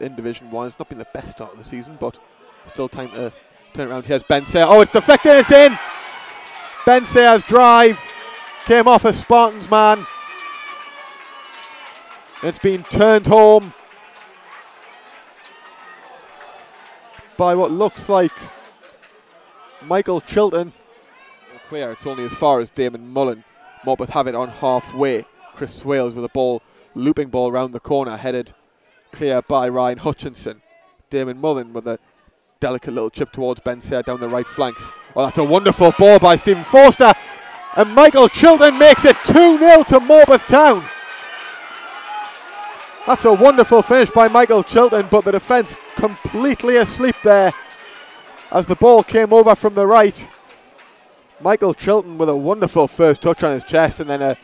in Division 1. It's not been the best start of the season, but still time to turn around. Here's Ben Sayer. Oh, it's deflected, it's in! Ben Sayer's drive came off a Spartans man. It's been turned home by what looks like Michael Chilton. Clear, it's only as far as Damon Mullen. Morpeth have it on halfway. Chris Swailes with a ball, looping ball round the corner, headed clear by Ryan Hutchinson. Damon Mullen with a delicate little chip towards Ben Sayer down the right flanks. Oh, that's a wonderful ball by Stephen Forster. And Michael Chilton makes it 2 0 to Morpeth Town. That's a wonderful finish by Michael Chilton, but the defence completely asleep there as the ball came over from the right. Michael Chilton with a wonderful first touch on his chest and then a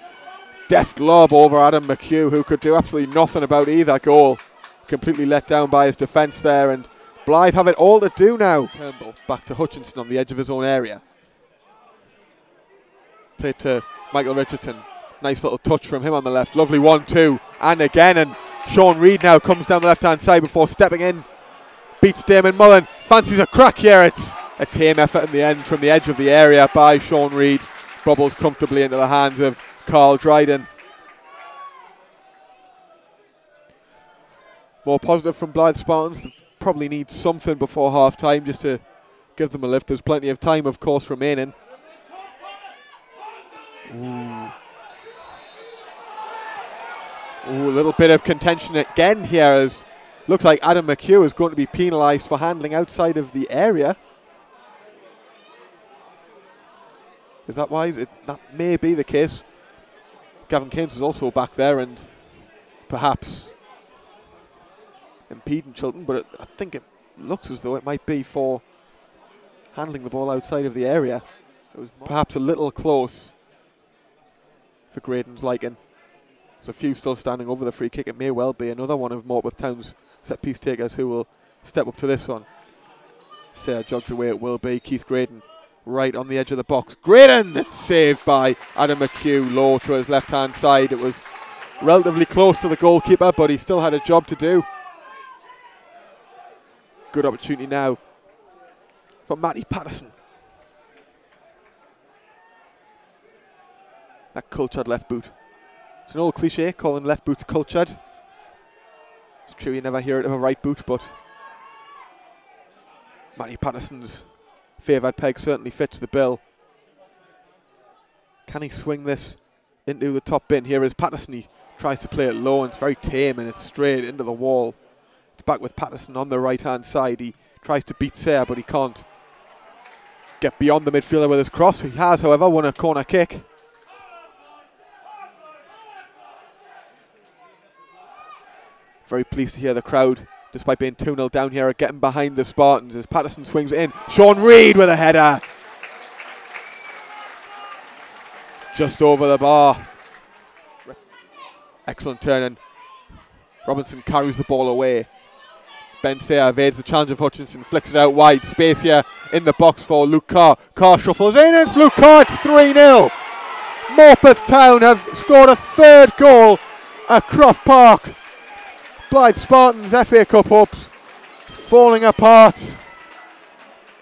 deft lob over Adam McHugh, who could do absolutely nothing about either goal. Completely let down by his defence there, and Blyth have it all to do now. Turnbull back to Hutchinson on the edge of his own area. Played to Michael Richardson. Nice little touch from him on the left. Lovely one, two, and again. And Sean Reid now comes down the left hand side before stepping in. Beats Damon Mullen. Fancies a crack here. It's a tame effort in the end from the edge of the area by Sean Reid. Bubbles comfortably into the hands of Carl Dryden. More positive from Blyth Spartans. They probably need something before half time just to give them a lift. There's plenty of time, of course, remaining. Ooh. Ooh, a little bit of contention again here as looks like Adam McHugh is going to be penalised for handling outside of the area. Is that wise? It, that may be the case. Gavin Keynes is also back there and perhaps impeding Chilton, but it, I think it looks as though it might be for handling the ball outside of the area. It was perhaps a little close for Graydon's liking. There's a few still standing over the free kick. It may well be another one of Morpeth Town's set piece takers who will step up to this one. Sarah jogs away, it will be. Keith Graydon right on the edge of the box. Graydon! It's saved by Adam McHugh low to his left hand side. It was relatively close to the goalkeeper, but he still had a job to do. Good opportunity now for Matty Patterson. That cultured left boot. It's an old cliche calling left boots cultured. It's true you never hear it of a right boot, but Matty Patterson's favoured peg certainly fits the bill. Can he swing this into the top bin? Here is Patterson. He tries to play it low and it's very tame and it's straight into the wall. Back with Patterson on the right hand side. He tries to beat Sayer, but he can't get beyond the midfielder with his cross. He has, however, won a corner kick. Very pleased to hear the crowd, despite being 2 0 down here, are getting behind the Spartans as Patterson swings in. Sean Reid with a header. Just over the bar. Excellent turning. Robinson carries the ball away. Ben Sayer evades the challenge of Hutchinson, flicks it out wide. Space here in the box for Luke Carr. Carr shuffles in, it's Luke Carr, it's 3 0. Morpeth Town have scored a third goal at Croft Park. Blyth Spartans FA Cup hopes falling apart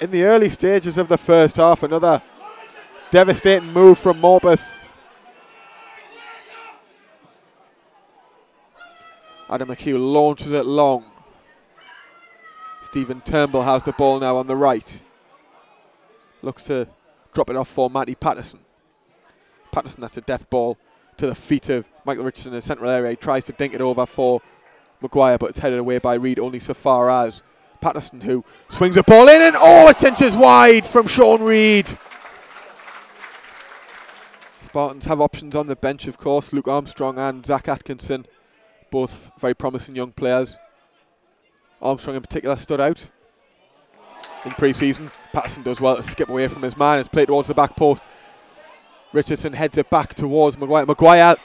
in the early stages of the first half. Another devastating move from Morpeth. Adam McHugh launches it long. Stephen Turnbull has the ball now on the right. Looks to drop it off for Matty Patterson. Patterson, that's a death ball to the feet of Michael Richardson in the central area. He tries to dink it over for Maguire, but it's headed away by Reid only so far as Patterson, who swings a ball in, and oh, it's inches wide from Sean Reid. Spartans have options on the bench, of course. Luke Armstrong and Zach Atkinson, both very promising young players. Armstrong, in particular, stood out in pre-season. Patterson does well to skip away from his man. It's played towards the back post. Richardson heads it back towards Maguire. Maguire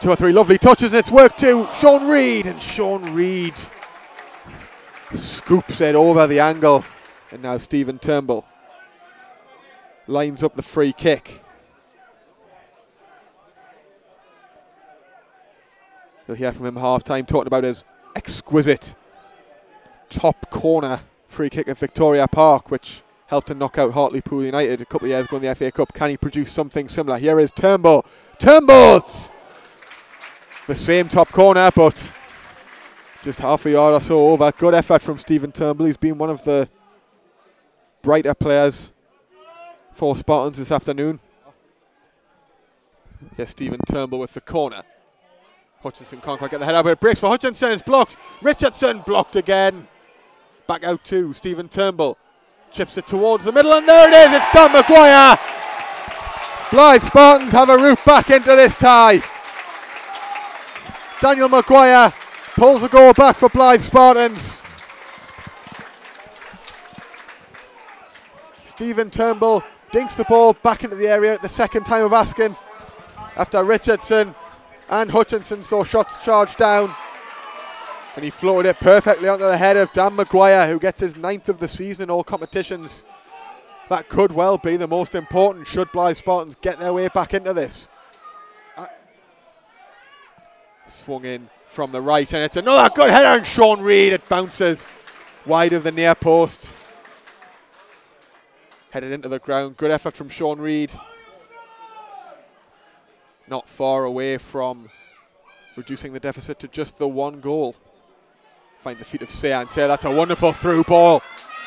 Two or three lovely touches, and it's worked to Sean Reid. and Sean Reid scoops it over the angle. And now Stephen Turnbull lines up the free kick. You'll hear from him half time talking about his exquisite top corner free kick at Victoria Park, which helped to knock out Hartlepool United a couple of years ago in the FA Cup. Can he produce something similar? Here is Turnbull. Turnbull! The same top corner, but just half a yard or so over. Good effort from Stephen Turnbull. He's been one of the brighter players for Spartans this afternoon. Yes, Stephen Turnbull with the corner. Hutchinson can't quite get the head out, but it breaks for Hutchinson. It's blocked. Richardson blocked again. Back out to Stephen Turnbull. Chips it towards the middle, and there it is. It's Dan McGuire. Blyth Spartans have a route back into this tie. Daniel McGuire pulls the goal back for Blyth Spartans. Stephen Turnbull dinks the ball back into the area at the second time of asking after Richardson and Hutchinson saw shots charged down. And he floated it perfectly onto the head of Dan Maguire, who gets his ninth of the season in all competitions. That could well be the most important should Blyth Spartans get their way back into this. Uh, swung in from the right, and it's another good header, and Sean Reid, it bounces wide of the near post. Headed into the ground, good effort from Sean Reid. Not far away from reducing the deficit to just the one goal. Find the feet of Say that's a wonderful through ball.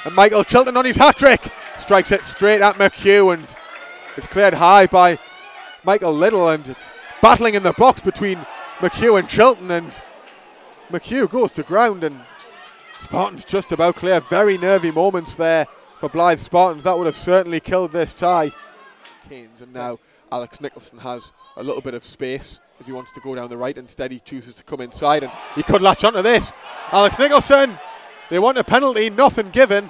And Michael Chilton on his hat trick strikes it straight at McHugh and it's cleared high by Michael Little and it's battling in the box between McHugh and Chilton and McHugh goes to ground and Spartans just about clear. Very nervy moments there for Blyth Spartans. That would have certainly killed this tie. Canes and now Alex Nicholson has a little bit of space if he wants to go down the right. Instead, he chooses to come inside, and he could latch onto this. Alex Nicholson, they want a penalty, nothing given.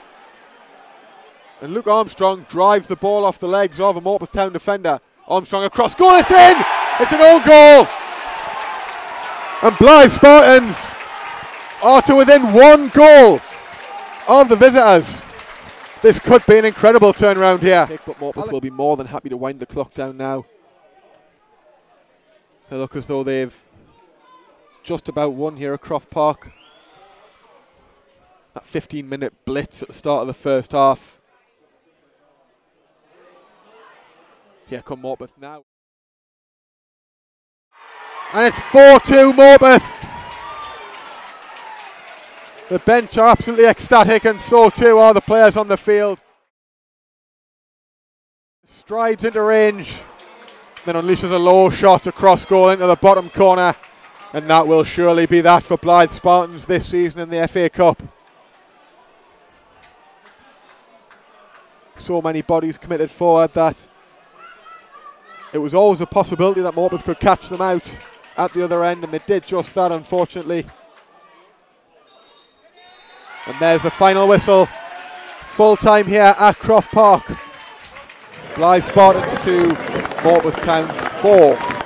And Luke Armstrong drives the ball off the legs of a Morpeth Town defender. Armstrong across goal, it's in! It's an own goal! And Blyth Spartans are to within one goal of the visitors. This could be an incredible turnaround here. But Morpeth will be more than happy to wind the clock down now. They look as though they've just about won here at Croft Park. That 15 minute blitz at the start of the first half. Here come Morpeth now. And it's 4 2 Morpeth. The bench are absolutely ecstatic, and so too are the players on the field. Strides into range then unleashes a low shot across goal into the bottom corner. And that will surely be that for Blyth Spartans this season in the FA Cup. So many bodies committed forward that it was always a possibility that Morpeth could catch them out at the other end, and they did just that, unfortunately. And there's the final whistle. Full time here at Croft Park. Blyth Spartans 2, Morpeth Town 4.